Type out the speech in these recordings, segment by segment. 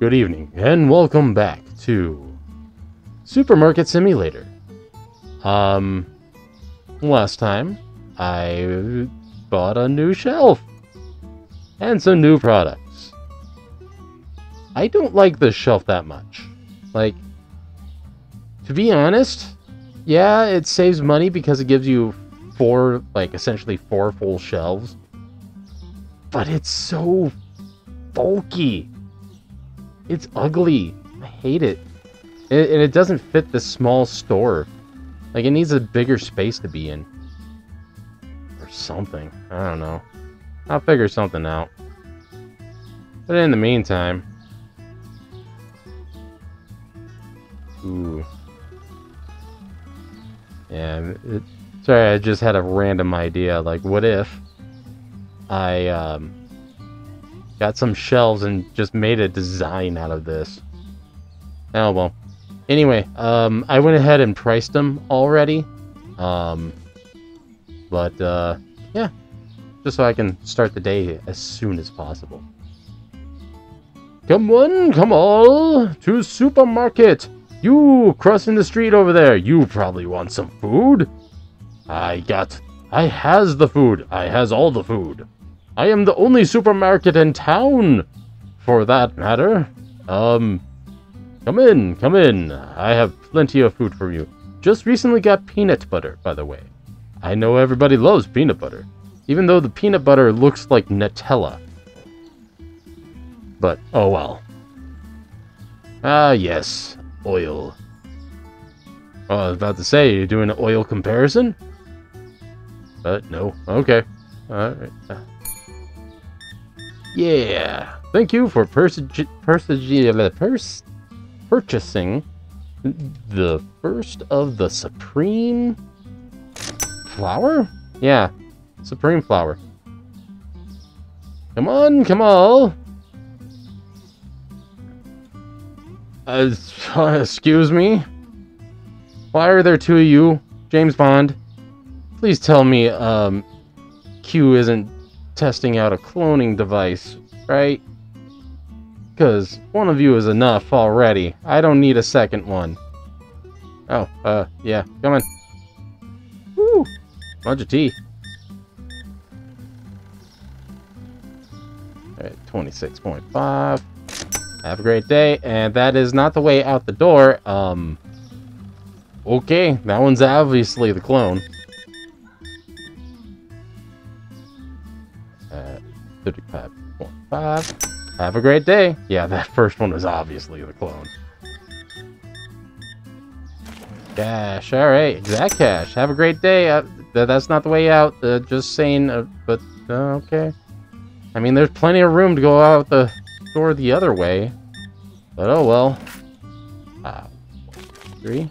good evening, and welcome back to Supermarket Simulator. Um, last time I bought a new shelf and some new products. I don't like this shelf that much. Like, to be honest, yeah, it saves money because it gives you four, like, essentially four full shelves. But it's so bulky. It's ugly. I hate it. And it doesn't fit the small store. Like, it needs a bigger space to be in. Or something. I don't know. I'll figure something out. But in the meantime... Ooh. Yeah, it, sorry, I just had a random idea. Like, what if I um, got some shelves and just made a design out of this? Oh, well. Anyway, um, I went ahead and priced them already. Um, but, uh, yeah. Just so I can start the day as soon as possible. Come one, come all, to supermarket. You crossing the street over there, you probably want some food. I got, I has the food, I has all the food. I am the only supermarket in town, for that matter. Um, come in, come in, I have plenty of food for you. Just recently got peanut butter, by the way. I know everybody loves peanut butter, even though the peanut butter looks like Nutella. But, oh well. Ah, yes, oil. Oh, I was about to say, you're doing an oil comparison? But no, okay. Alright. Yeah. Thank you for purchasing the first of the Supreme Flour? Yeah, Supreme Flour. Come on, come on. Uh, excuse me? Why are there two of you, James Bond? Please tell me, um, Q isn't testing out a cloning device, right? Because one of you is enough already. I don't need a second one. Oh, uh, yeah, come on. Woo! Bunch of tea. Alright, 26.5. Have a great day. And that is not the way out the door. Um, okay, that one's obviously the clone. 35.5. Have a great day. Yeah, that first one was obviously the clone. Cash. All right, exact cash. Have a great day. Uh, th that's not the way out. Uh, just saying, uh, but uh, okay. I mean, there's plenty of room to go out the door the other way. But oh well. Uh, three.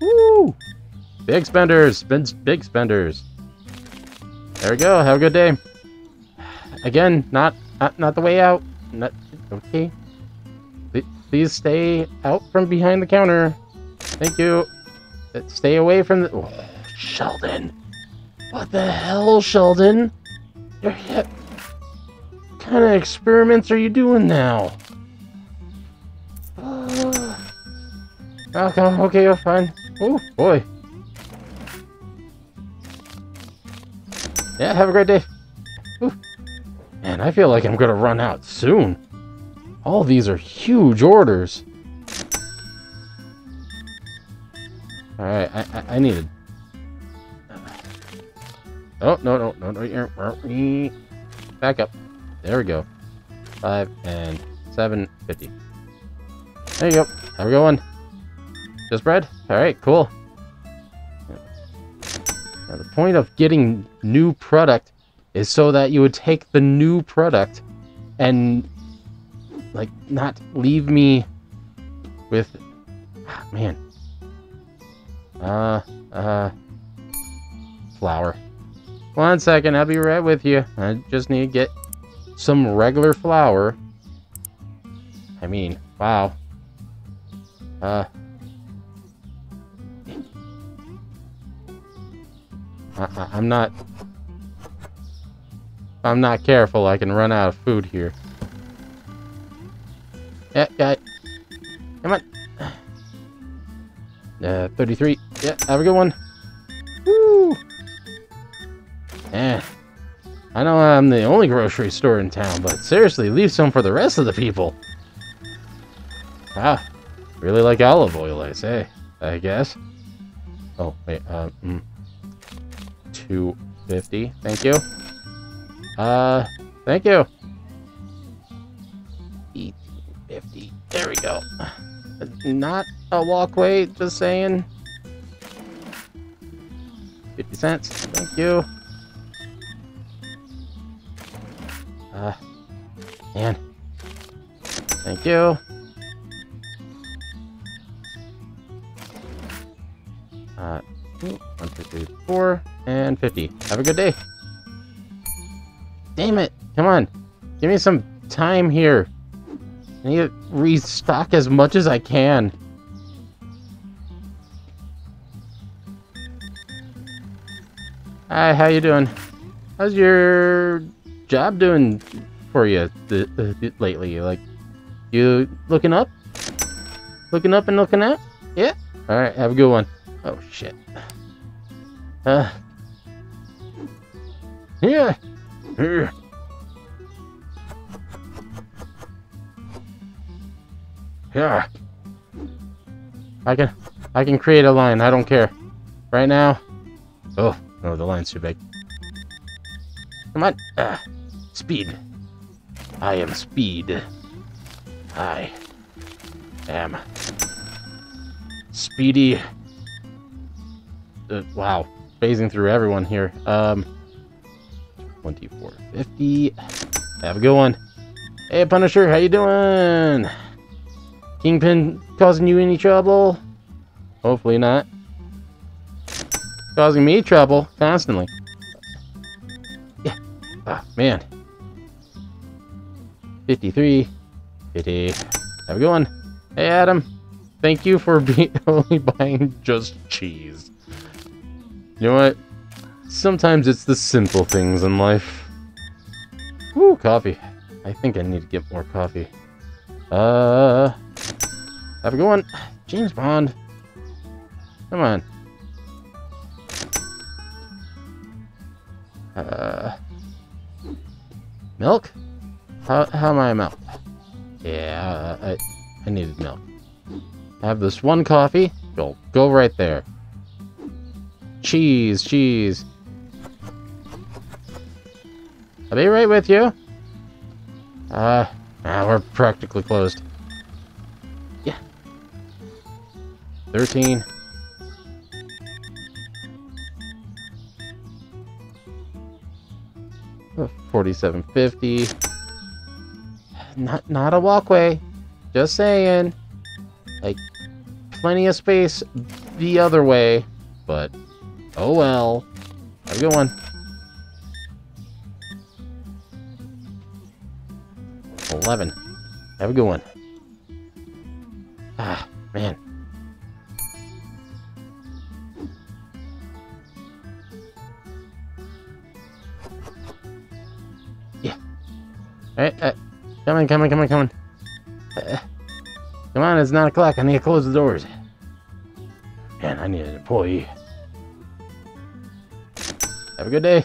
Woo! Big spenders! Big spenders. There we go. Have a good day. Again, not not, not the way out. Not okay. Please stay out from behind the counter. Thank you. Uh, stay away from the... Oh, Sheldon. What the hell, Sheldon? You're... What kind of experiments are you doing now? Uh, okay, okay, you're fine. Oh, boy. Yeah, have a great day. Man, I feel like I'm gonna run out soon. All these are huge orders. Alright, I, I, I needed... Oh, no, no, no, no. Back up. There we go. Five and seven fifty. There you go. Have a good one. Just bread? Alright, cool. Now, the point of getting new product is so that you would take the new product and like not leave me with ah, man. Uh uh flour. One second i'll be right with you. I just need to get some regular flour. I mean wow. Uh. I, I'm not I'm not careful, I can run out of food here. Yeah, yeah. Come on. Uh, 33. Yeah, have a good one. Woo! Yeah. I know I'm the only grocery store in town, but seriously, leave some for the rest of the people. Ah, Really like olive oil, I say. I guess. Oh, wait, uh, mm. 250. Thank you. Uh, thank you. 50. There we go. Not a walkway, just saying. 50 cents. Thank you. Uh, man. Thank you. Uh, one, two, three, four, and 50. Have a good day. Damn it. Come on. Give me some time here. I need to restock as much as I can. Hi, how you doing? How's your job doing for you lately? Like, you looking up? Looking up and looking out? Yeah? Alright, have a good one. Oh, shit. Uh. Yeah. Yeah. I can I can create a line, I don't care. Right now. Oh, no, the line's too big. Come on. Ah, speed. I am speed. I am speedy. Uh, wow, phasing through everyone here. Um, 2450. Have a good one. Hey, Punisher, how you doing? Kingpin causing you any trouble? Hopefully not. Causing me trouble constantly. Yeah. Ah, man. 53. 50. Have a good one. Hey, Adam. Thank you for only buying just cheese. You know what? Sometimes it's the simple things in life. Woo, coffee. I think I need to get more coffee. Uh, have a good one. James Bond. Come on. Uh, milk? How, how am I milk? Yeah, I, I needed milk. I have this one coffee. Go, go right there. Cheese, cheese. I'll be right with you. Uh, ah, we're practically closed. Yeah. 13. Forty-seven fifty. Not not a walkway. Just saying. Like plenty of space the other way, but oh well. Have a good one. 11. Have a good one. Ah, man. Yeah. Alright, uh, come on, come on, come on, come on. Uh, come on, it's 9 o'clock. I need to close the doors. Man, I need an employee. Have a good day.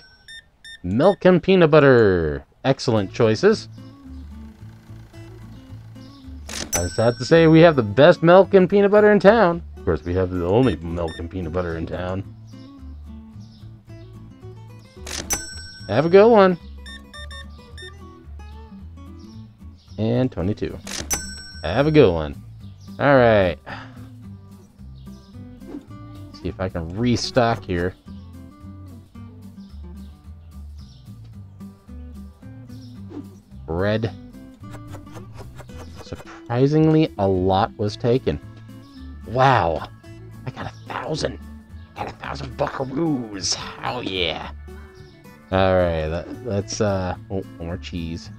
Milk and peanut butter. Excellent choices. Just have to say we have the best milk and peanut butter in town. Of course, we have the only milk and peanut butter in town. Have a good one. And 22. Have a good one. Alright. See if I can restock here. Bread. Surprisingly, a lot was taken. Wow. I got a thousand. Got a thousand buckaroos. Oh yeah. Alright, that, let's, uh, oh, more cheese.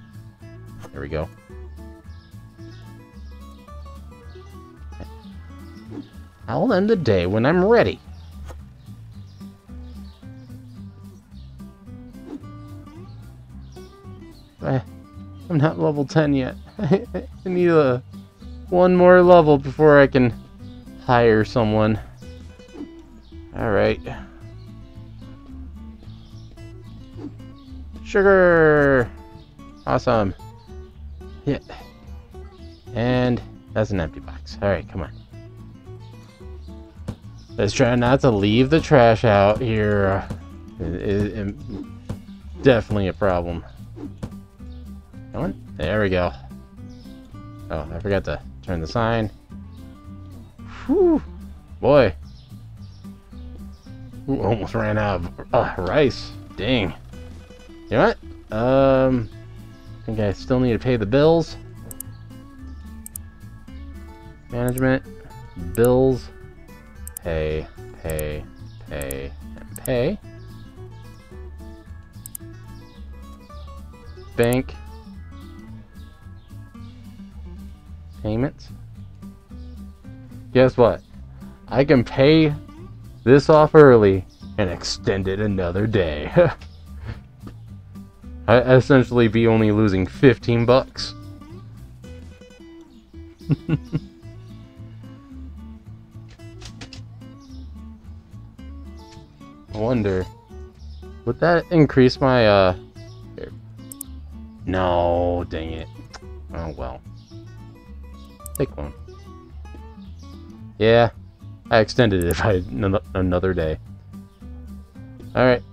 There we go. I'll end the day when I'm ready. Eh, I'm not level 10 yet. I need a one more level before I can hire someone. Alright. Sugar! Awesome. Yeah. And that's an empty box. Alright, come on. Let's try not to leave the trash out here. It, it, it, definitely a problem. On. There we go. Oh, I forgot to turn the sign. Whew. Boy. Almost ran out of uh, rice. Dang. You know what? Um, I think I still need to pay the bills. Management, bills, pay, pay, pay, and pay. Bank, payments. Guess what? I can pay this off early and extend it another day. I essentially be only losing 15 bucks. I wonder, would that increase my, uh... No, dang it. Oh, well. Take one. Yeah, I extended it by another day. Alright.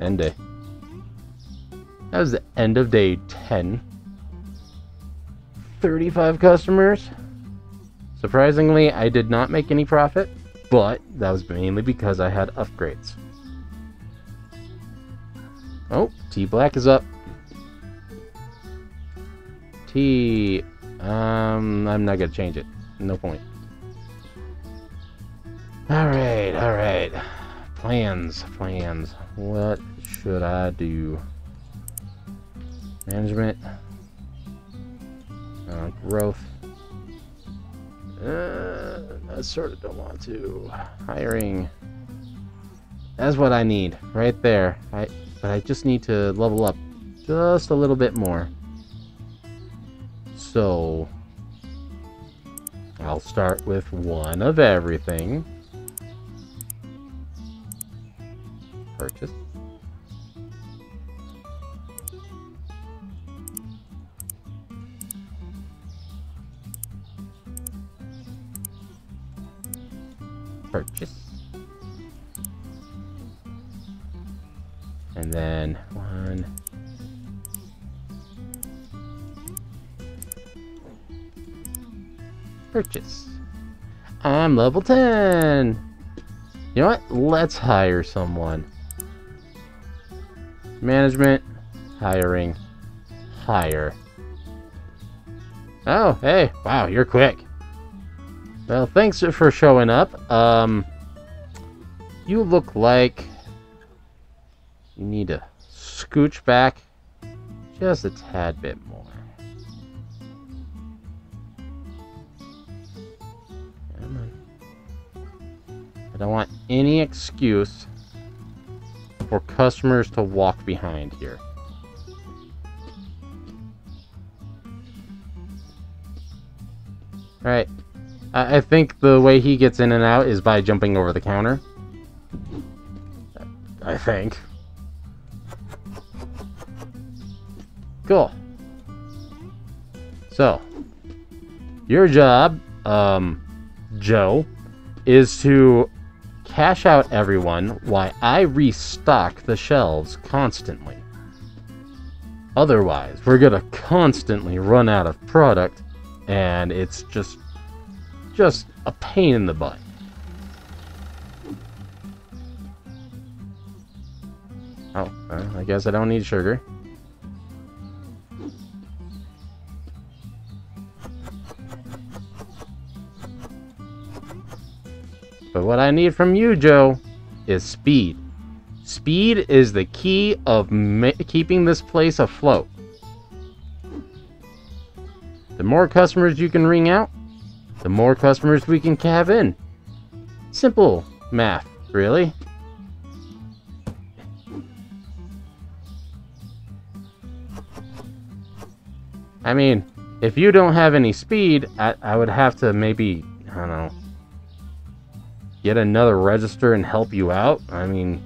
End day. That was the end of day 10. 35 customers. Surprisingly, I did not make any profit, but that was mainly because I had upgrades. Oh, T Black is up. T... Um, I'm not gonna change it. No point. Alright, alright. Plans, plans. What should I do? Management. Uh, growth. Uh, I sort of don't want to. Hiring. That's what I need, right there. I, but I just need to level up just a little bit more. So, I'll start with one of everything. Purchase. purchase. And then one. Purchase. I'm level 10. You know what? Let's hire someone. Management, hiring, hire. Oh, hey, wow, you're quick. Well, thanks for showing up. Um, you look like you need to scooch back just a tad bit more. I don't want any excuse for customers to walk behind here. Alright, I, I think the way he gets in and out is by jumping over the counter. I think. Cool. So, your job, um, Joe, is to cash out everyone while I restock the shelves constantly. Otherwise, we're gonna constantly run out of product, and it's just just a pain in the butt. Oh, I guess I don't need sugar. But what I need from you, Joe, is speed. Speed is the key of keeping this place afloat. The more customers you can ring out, the more customers we can have in. Simple math, really. I mean, if you don't have any speed, I, I would have to maybe, I don't know, get another register and help you out. I mean,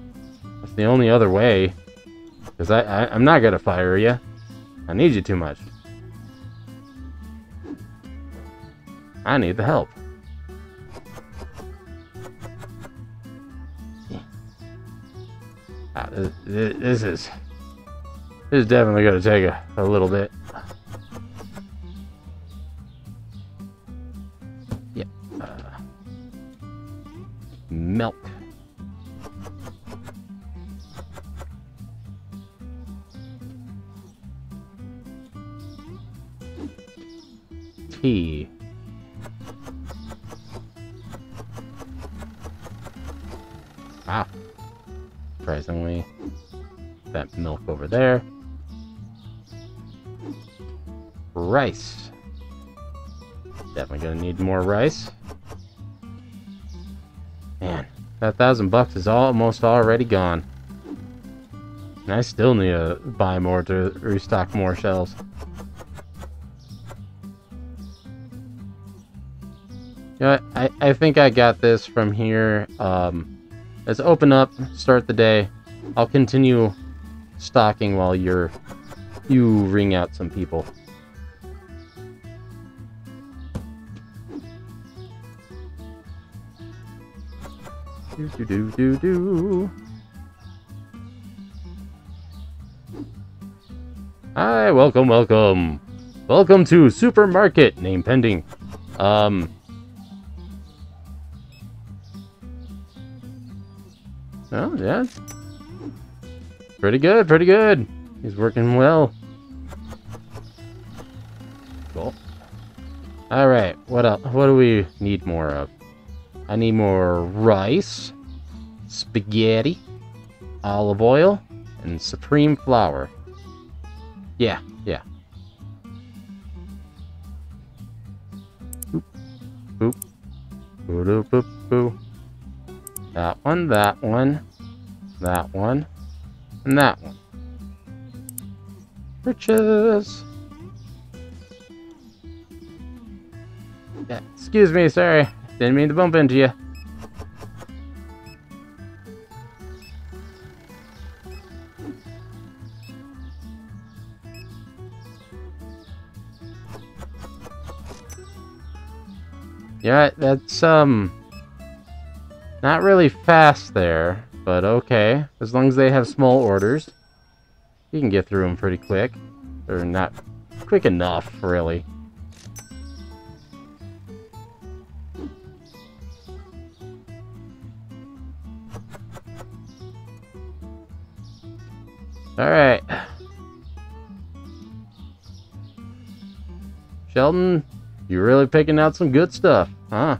that's the only other way. Because I, I, I'm not going to fire you. I need you too much. I need the help. Ah, this, this is... This is definitely going to take a, a little bit. Milk. Tea. Ah. Surprisingly, that milk over there. Rice. Definitely gonna need more rice. That thousand bucks is almost already gone. And I still need to buy more to restock more shells. You know, I, I think I got this from here. Um, let's open up, start the day. I'll continue stocking while you're you ring out some people. Do do do do. Hi, welcome, welcome. Welcome to Supermarket, name pending. Um, Oh, yeah. Pretty good, pretty good. He's working well. Cool. Alright, what else? What do we need more of? I need more rice, spaghetti, olive oil, and supreme flour. Yeah, yeah. Boop, boop, boop, boop, boop. That one, that one, that one, and that one. Riches! Yeah, excuse me, sorry. Didn't mean to bump into you. Yeah, that's, um... Not really fast there, but okay. As long as they have small orders, you can get through them pretty quick. Or not quick enough, really. Alright. Sheldon, you're really picking out some good stuff, huh?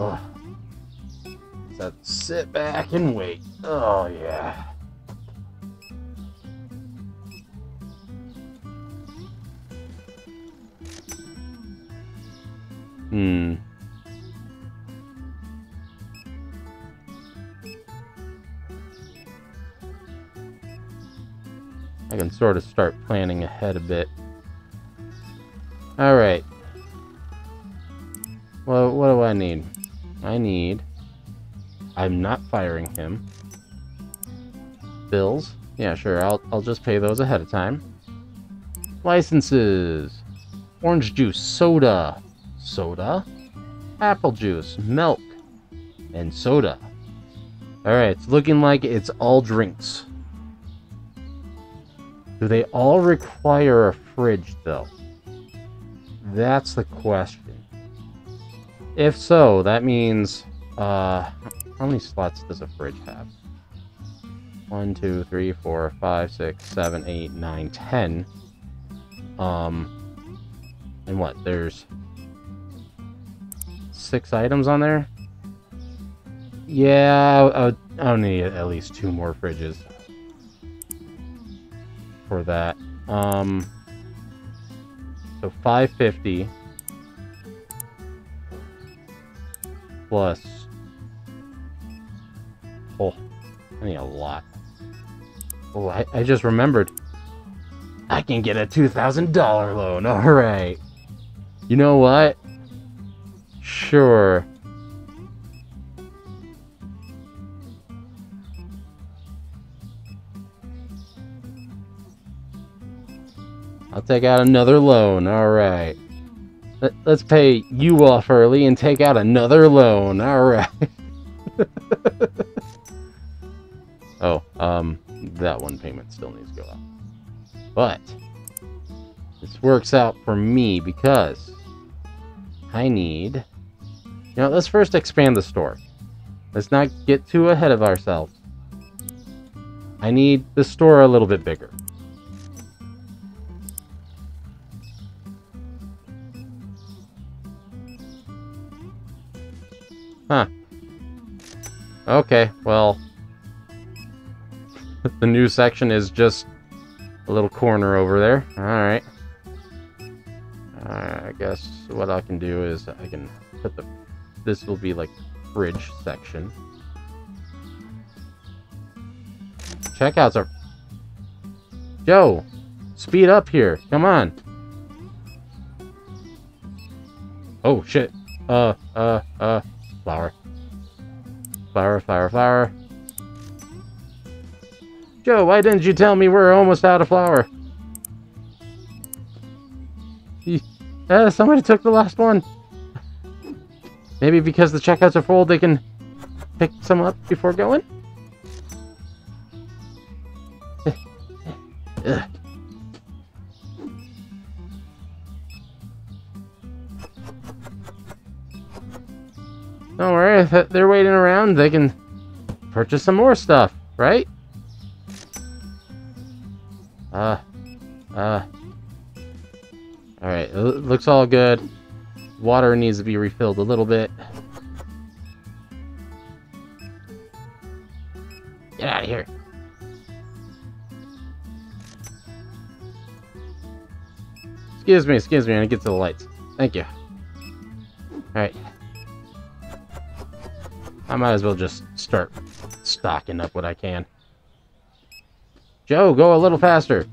Ugh. So sit back and wait. Oh, yeah. Hmm. I can sort of start planning ahead a bit. Alright. What do I need? I need I'm not firing him. Bills? Yeah, sure, I'll, I'll just pay those ahead of time. Licenses. Orange juice, soda. Soda. Apple juice, milk, and soda. Alright, it's looking like it's all drinks. Do they all require a fridge, though? That's the question. If so, that means, uh, how many slots does a fridge have? One, two, three, four, five, six, seven, eight, nine, ten. Um, and what? There's six items on there. Yeah, I'll, I'll need at least two more fridges for that. Um, so 550 plus Oh, I need a lot. Oh, I, I just remembered. I can get a $2,000 loan. Alright. You know what? Sure. I'll take out another loan. Alright. Let, us pay you off early and take out another loan. Alright. oh, um, that one payment still needs to go out. But, this works out for me because I need... You know, let's first expand the store. Let's not get too ahead of ourselves. I need the store a little bit bigger. Huh. Okay, well... the new section is just a little corner over there. Alright. Uh, I guess what I can do is I can put the... This will be like fridge section. Checkouts are... Joe! Speed up here! Come on! Oh, shit. Uh, uh, uh... Flour. Flower, flower, flour. Joe, why didn't you tell me we're almost out of flour? Uh, somebody took the last one. Maybe because the checkouts are full, they can pick some up before going? Don't worry, if they're waiting around, they can purchase some more stuff, right? Uh, uh. Alright, looks all good. Water needs to be refilled a little bit. Get out of here. Excuse me, excuse me, I get to the lights. Thank you. Alright. I might as well just start stocking up what I can. Joe, go a little faster.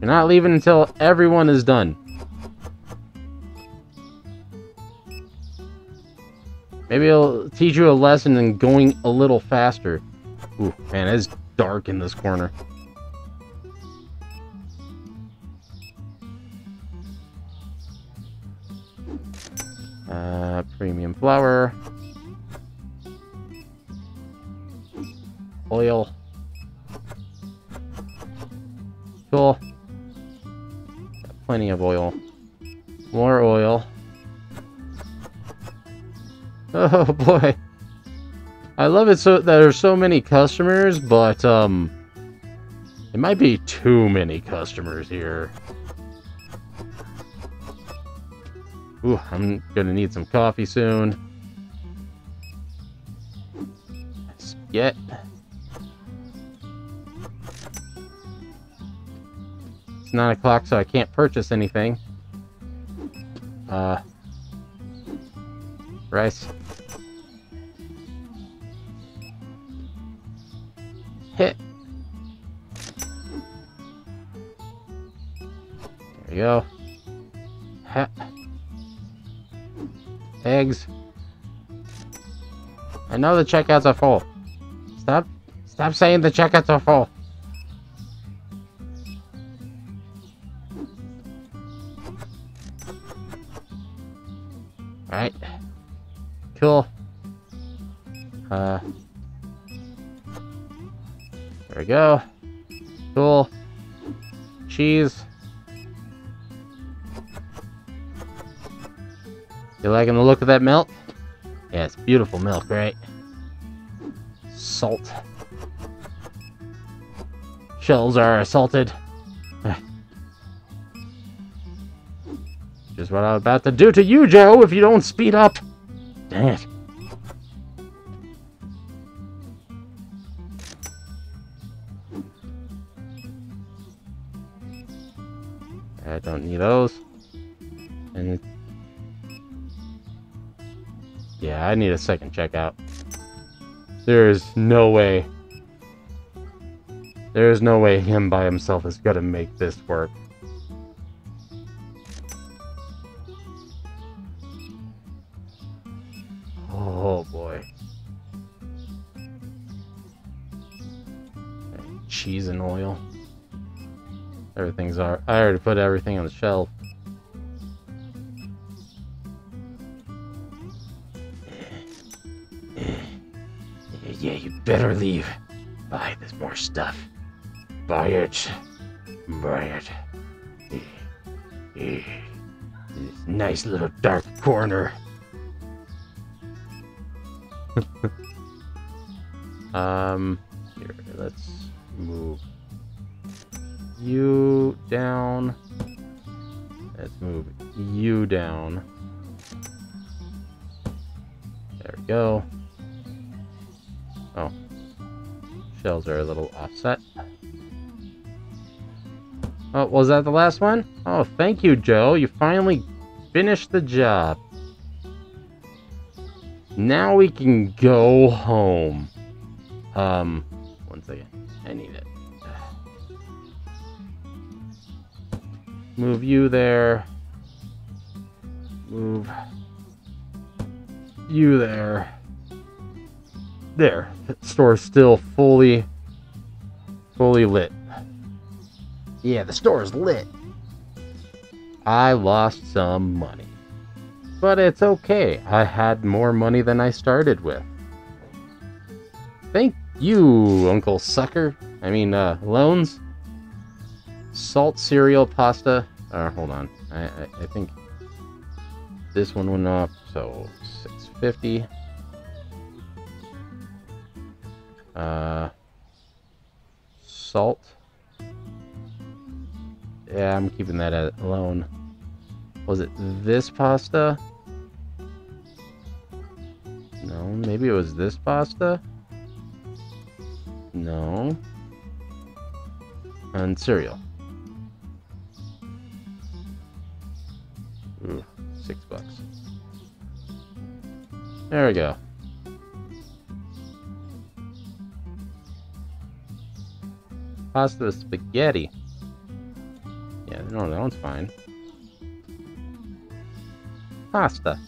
You're not leaving until everyone is done. Maybe I'll teach you a lesson in going a little faster. Ooh, man, it's dark in this corner. Uh, premium flour. Oil. Cool. Got plenty of oil. More oil. Oh boy. I love it so that there's so many customers, but um it might be too many customers here. Ooh, I'm gonna need some coffee soon. Let's get 9 o'clock, so I can't purchase anything. Uh, rice. Hit. There we go. Ha. Eggs. I know the checkouts are full. Stop. Stop saying the checkouts are full. Cool. Uh. There we go. Cool. Cheese. You liking the look of that milk? Yeah, it's beautiful milk, right? Salt. Shells are assaulted. Just what I'm about to do to you, Joe, if you don't speed up. I need a second checkout. There is no way. There is no way him by himself is gonna make this work. Oh boy. Cheese and oil. Everything's our. I already put everything on the shelf. Better leave. Buy, there's more stuff. Buy it. Buy it. This nice little dark corner. um, here, let's move you down. Let's move you down. There we go. Oh. Shells are a little offset. Oh, was that the last one? Oh, thank you, Joe. You finally finished the job. Now we can go home. Um, one second. I need it. Move you there. Move you there. There. The store's still fully, fully lit. Yeah, the store is lit. I lost some money. But it's okay. I had more money than I started with. Thank you, Uncle Sucker. I mean, uh, loans. Salt cereal pasta. Uh, hold on. I, I, I think this one went up, so 650. Uh, salt. Yeah, I'm keeping that alone. Was it this pasta? No, maybe it was this pasta? No. And cereal. Ooh, six bucks. There we go. Pasta spaghetti. Yeah, no, that one's fine. Pasta.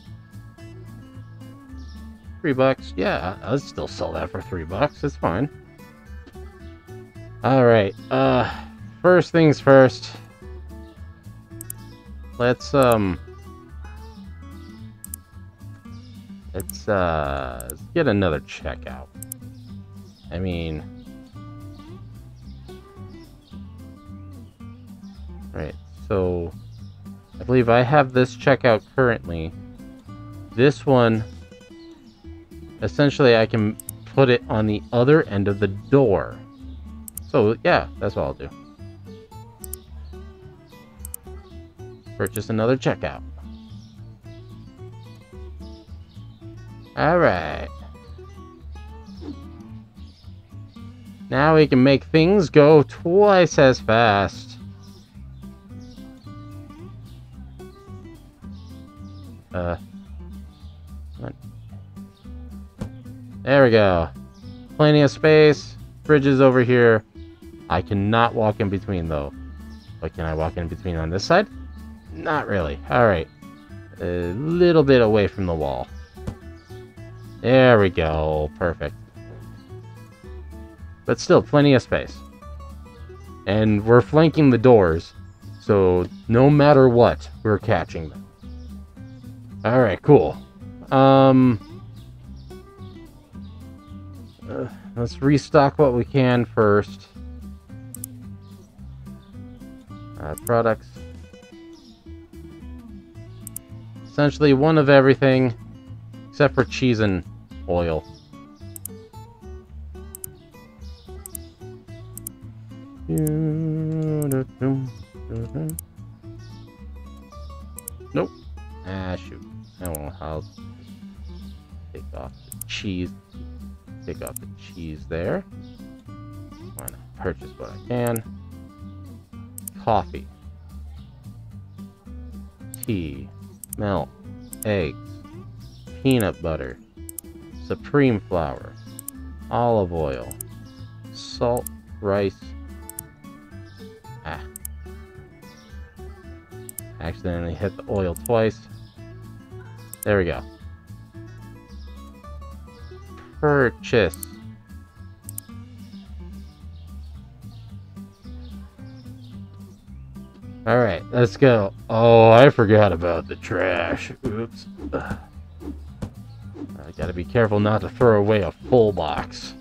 Three bucks. Yeah, I'll still sell that for three bucks. It's fine. Alright, uh, first things first. Let's, um... Let's, uh, let's get another checkout. I mean... so... I believe I have this checkout currently. This one... Essentially, I can put it on the other end of the door. So, yeah, that's what I'll do. Purchase another checkout. Alright. Now we can make things go twice as fast. Uh. There we go. Plenty of space. Bridges over here. I cannot walk in between, though. But can I walk in between on this side? Not really. Alright. A little bit away from the wall. There we go. Perfect. But still, plenty of space. And we're flanking the doors. So, no matter what, we're catching them. Alright, cool. Um... Uh, let's restock what we can first. Uh, products. Essentially one of everything, except for cheese and oil. Nope. Ah, shoot. I won't. I'll take off the cheese. Take off the cheese there. Want to purchase what I can. Coffee. Tea milk, eggs, peanut butter, supreme flour, olive oil, salt, rice. Ah. Accidentally hit the oil twice. There we go. Purchase. Alright, let's go. Oh, I forgot about the trash. Oops. I gotta be careful not to throw away a full box.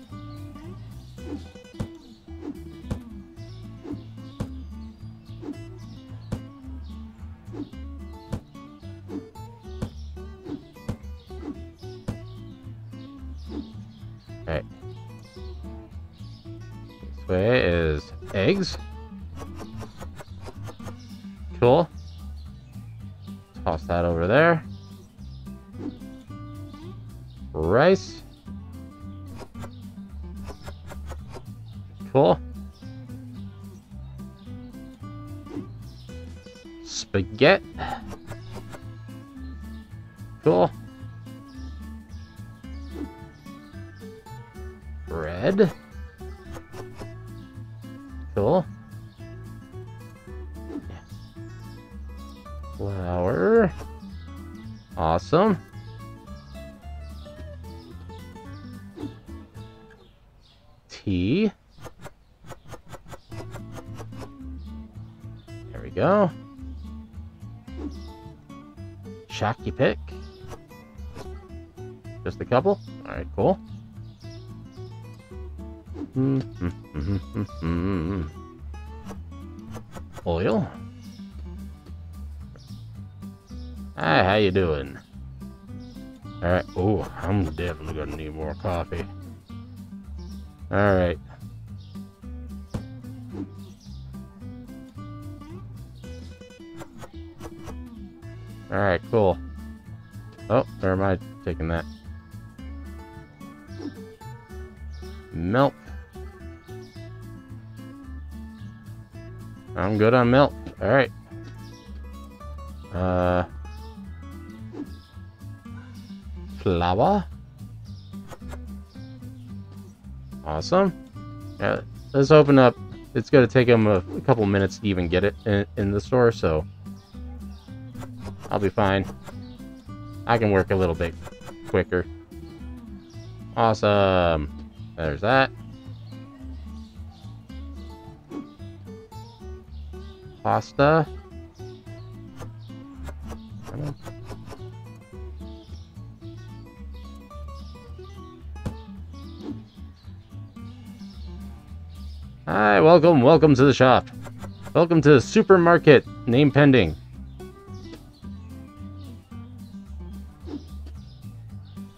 Cool. Toss that over there. Flour. Awesome. Tea. There we go. Shocky pick. Just a couple? Alright, cool. Oil. How you doing? Alright, oh, I'm definitely gonna need more coffee. Alright. Alright, cool. Oh, where am I taking that? Milk. I'm good on milk. Alright. Uh... Flour. Awesome. Yeah, let's open up. It's going to take them a, a, couple minutes to even get it in, in the store, so I'll be fine. I can work a little bit quicker. Awesome. There's that. Pasta. Hi, welcome, welcome to the shop. Welcome to the supermarket, name pending.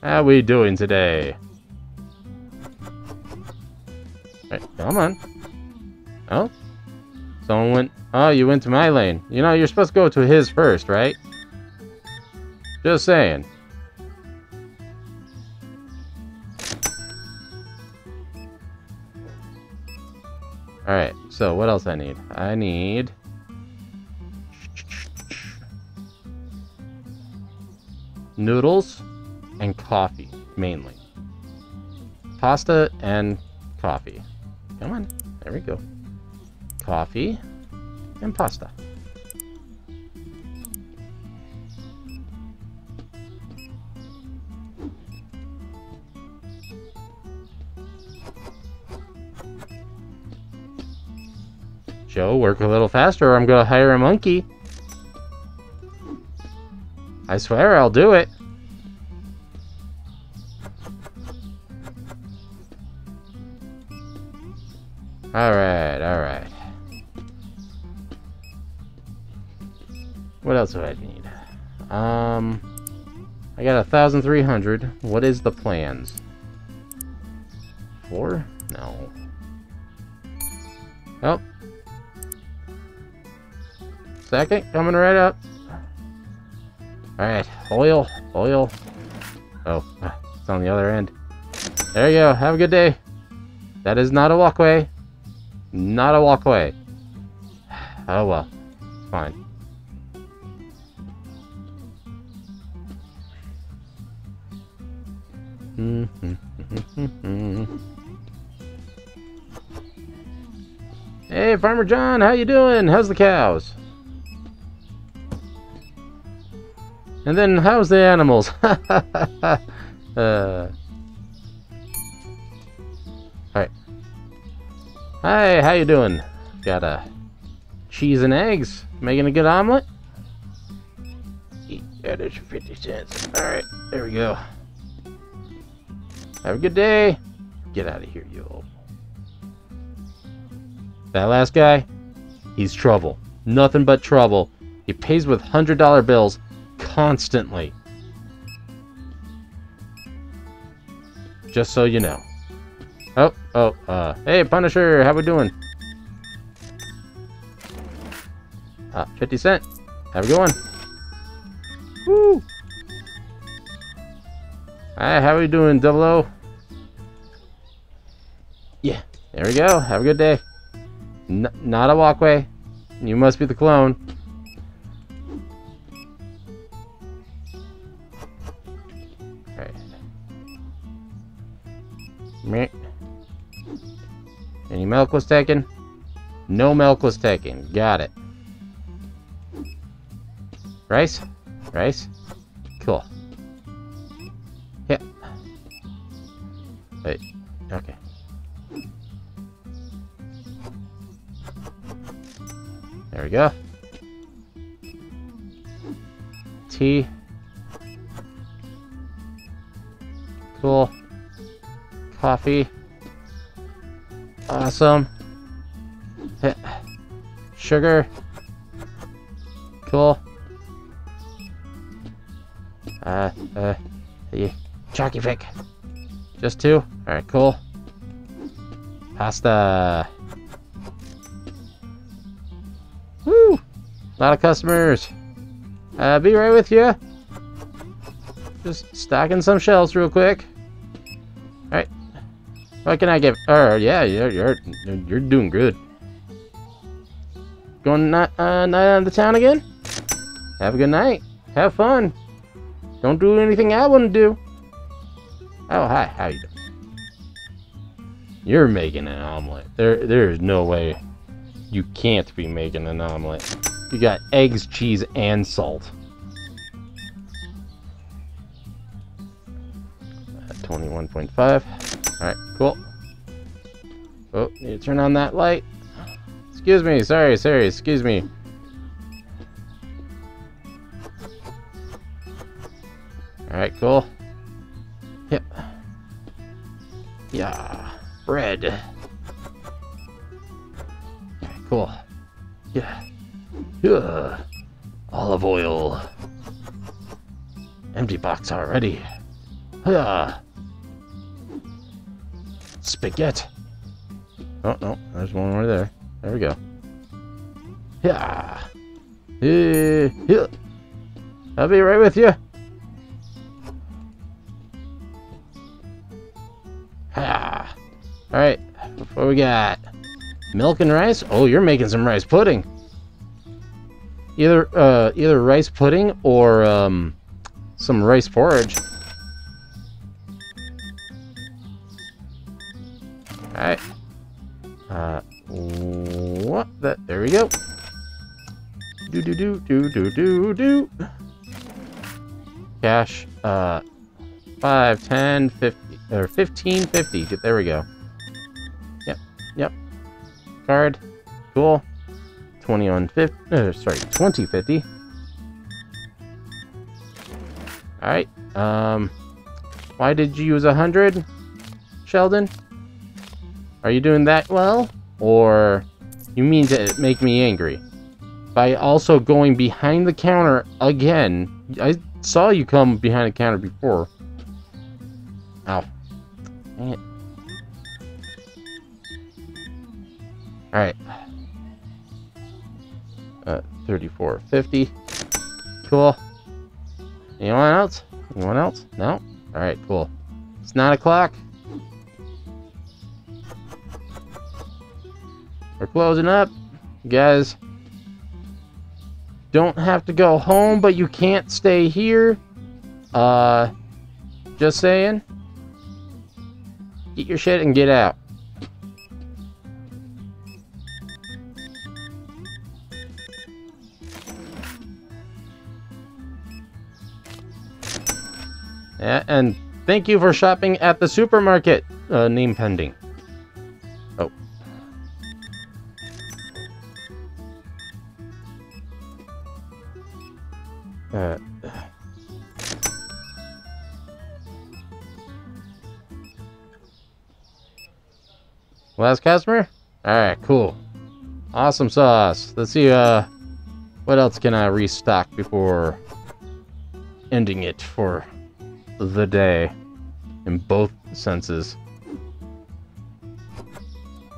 How are we doing today? Right, come on. Oh? Someone went... Oh, you went to my lane. You know, you're supposed to go to his first, right? Just saying. Alright, so what else I need? I need... Noodles and coffee, mainly. Pasta and coffee. Come on, there we go. Coffee and pasta. Joe, work a little faster or I'm gonna hire a monkey. I swear I'll do it. Alright, alright. What else do I need? Um, I got a thousand three hundred. What is the plans? Four? No. Second, coming right up. Alright, oil, oil. Oh, it's on the other end. There you go, have a good day. That is not a walkway. Not a walkway. Oh well, fine. hey, Farmer John, how you doing? How's the cows? And then, how's the animals? uh. Alright. Hey, how you doing? Got a cheese and eggs. Making a good omelet? Yeah, there's your 50 cents. Alright, there we go. Have a good day. Get out of here, you old. That last guy, he's trouble. Nothing but trouble. He pays with $100 bills constantly. Just so you know. Oh, oh, uh, hey, Punisher, how we doing? Uh, 50 cent. Have a good one. Woo! Hi, how we doing, Double O? Yeah, there we go. Have a good day. N not a walkway. You must be the clone. Meh. Any milk was taken? No milk was taken. Got it. Rice? Rice? Cool. Yeah. Wait. Okay. There we go. Tea. Cool. Coffee. Awesome. Sugar. Cool. Uh, uh, the chalky fic. Just two? Alright, cool. Pasta. Woo! A lot of customers. Uh, be right with you. Just stocking some shelves real quick. What can I give? Oh, yeah, you're, you're, you're doing good. Going uh, night on the town again? Have a good night. Have fun. Don't do anything I wouldn't do. Oh, hi. How you doing? You're making an omelet. There, there is no way you can't be making an omelet. You got eggs, cheese, and salt. Uh, 21.5. Cool. Oh, need to turn on that light. Excuse me, sorry, sorry, excuse me. Alright, cool. Yep. Yeah. Bread. Okay, cool. Yeah. Yeah. Olive oil. Empty box already. Yeah. Spaghetti. Oh, no. There's one more there. There we go. Yeah. Yeah. yeah. I'll be right with you. Ah. Alright, what we got? Milk and rice? Oh, you're making some rice pudding. Either uh either rice pudding or um some rice porridge. There we go. Do do do do do do do Cash uh 5, 10, 50 or 1550. There we go. Yep, yep. Card. Cool. 2150. Uh, sorry, 2050. Alright. Um, why did you use a 100, Sheldon? Are you doing that well? Or you mean to make me angry? By also going behind the counter again. I saw you come behind the counter before. Ow. Dang it. Alright. Uh, 34.50. Cool. Anyone else? Anyone else? No? Alright, cool. It's 9 o'clock. We're closing up. You guys don't have to go home, but you can't stay here. Uh, just saying. Get your shit and get out. Yeah, and thank you for shopping at the supermarket. Uh, name pending. Uh, last customer? Alright, cool. Awesome sauce. Let's see, uh, what else can I restock before ending it for the day in both senses.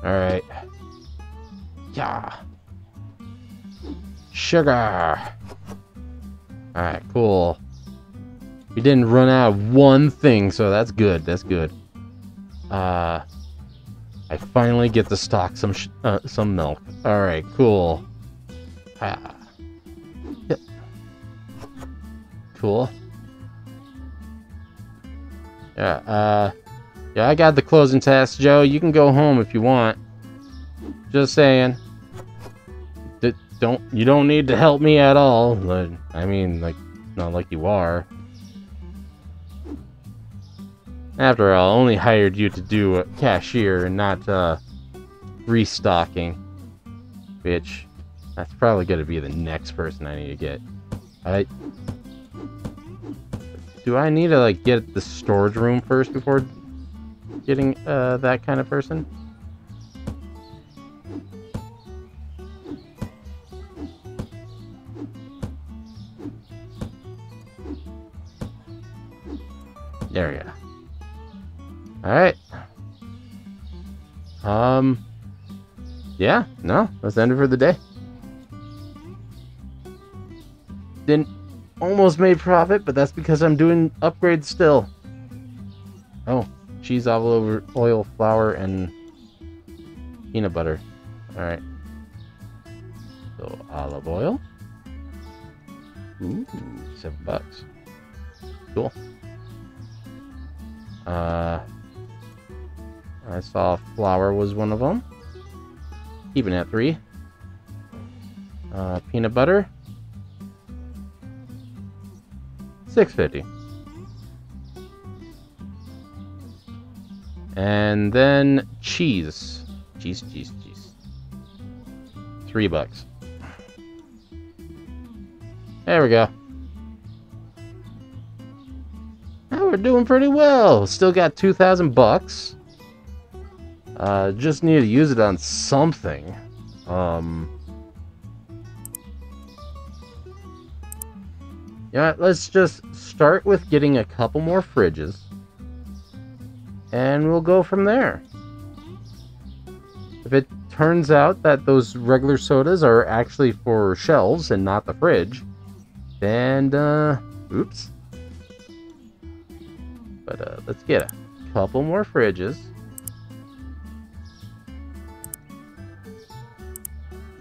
Alright. Yeah. Sugar. Alright, cool. We didn't run out of one thing, so that's good. That's good. Uh, I finally get to stock some uh, some milk. Alright, cool. Ah. Yep. Cool. Yeah, uh, yeah, I got the closing test, Joe. You can go home if you want. Just saying. Don't you don't need to help me at all. But, I mean, like, not like you are. After all, I only hired you to do a cashier and not uh, restocking. Which, that's probably to be the next person I need to get. I do I need to like get the storage room first before getting uh, that kind of person? There we go. Alright. Um, yeah, no, let's end it for the day. Didn't almost made profit, but that's because I'm doing upgrades still. Oh, cheese, olive oil, flour, and peanut butter. Alright. So, olive oil. Ooh, seven bucks. Cool. Uh, I saw flour was one of them. Even at three. Uh, peanut butter. 650. And then cheese. Cheese, cheese, cheese. Three bucks. There we go. We're doing pretty well. Still got 2,000 bucks. Uh, just need to use it on something. Um, Yeah, let's just start with getting a couple more fridges. And we'll go from there. If it turns out that those regular sodas are actually for shelves and not the fridge, then, uh, oops. But, uh, let's get a couple more fridges.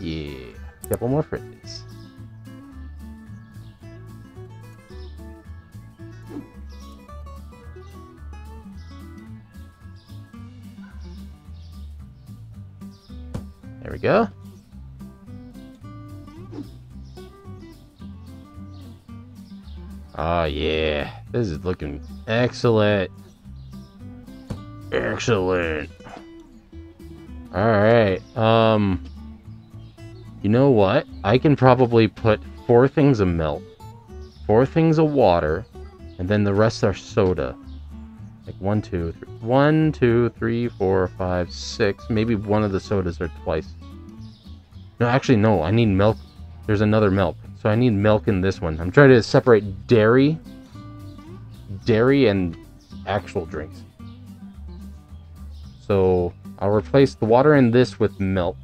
Yeah, a couple more fridges. There we go. Oh yeah, this is looking excellent. Excellent. Alright, um... You know what? I can probably put four things of milk, four things of water, and then the rest are soda. Like one, two, three, one, two, three, four, five, six. Maybe one of the sodas are twice. No, actually, no. I need milk. There's another milk. So I need milk in this one. I'm trying to separate dairy, dairy and actual drinks. So I'll replace the water in this with milk.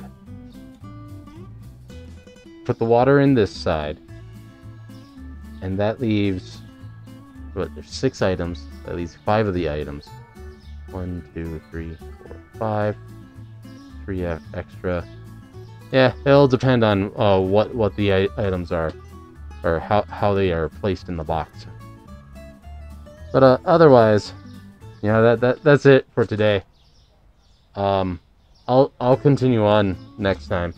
Put the water in this side. And that leaves, what, there's six items. That leaves five of the items. One, two, three, four, five. Three extra. Yeah, it'll depend on uh, what what the items are, or how how they are placed in the box. But uh, otherwise, know that that that's it for today. Um, I'll I'll continue on next time.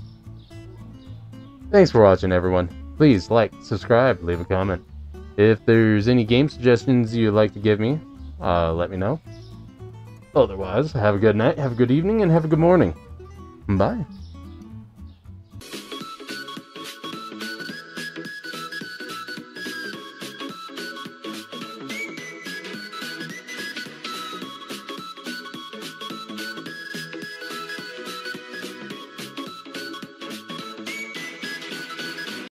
Thanks for watching, everyone. Please like, subscribe, leave a comment. If there's any game suggestions you'd like to give me, uh, let me know. Otherwise, have a good night, have a good evening, and have a good morning. Bye.